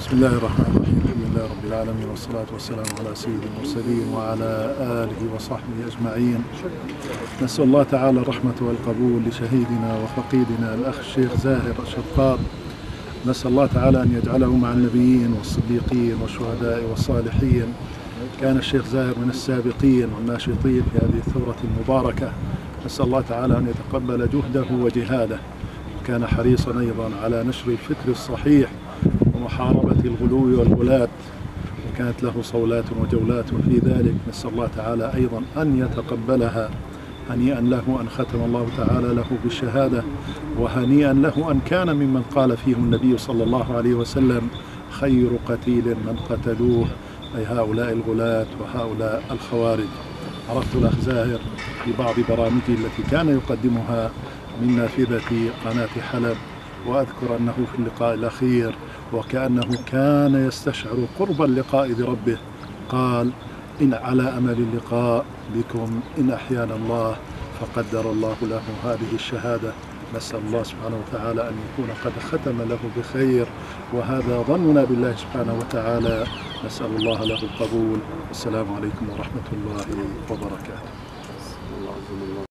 بسم الله الرحمن الرحيم. الحمد لله رب العالمين والصلاة والسلام على سيد المرسلين وعلى آله وصحبه أجمعين. نسأل الله تعالى الرحمة والقبول لشهيدنا وفقيدنا الأخ الشيخ زاهر الشطاب. نسأل الله تعالى أن يجعله مع النبيين والصديقين والشهداء والصالحين. كان الشيخ زاهر من السابقين والناشطين في هذه الثورة المباركة. نسأل الله تعالى أن يتقبل جهده وجهاده. كان حريصا أيضا على نشر الفكر الصحيح ومحاربة الغلو والغلاة وكانت له صولات وجولات. في ذلك نسأل الله تعالى أيضا أن يتقبلها هنيئا له أن ختم الله تعالى له بالشهادة وهنيئا له أن كان ممن قال فيه النبي صلى الله عليه وسلم خير قتيل من قتلوه أي هؤلاء الغلاة وهؤلاء الخوارج. عرفت الأخ زاهر في بعض برامجه التي كان يقدمها من نافذة قناة حلب وأذكر أنه في اللقاء الأخير وكأنه كان يستشعر قرب اللقاء بربه. قال إن على أمل اللقاء بكم. إن أحيانا الله فقدر الله له هذه الشهادة. نسأل الله سبحانه وتعالى أن يكون قد ختم له بخير. وهذا ظننا بالله سبحانه وتعالى. نسأل الله له القبول. والسلام عليكم ورحمة الله وبركاته.